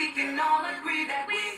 we can all agree that we